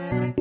Bye.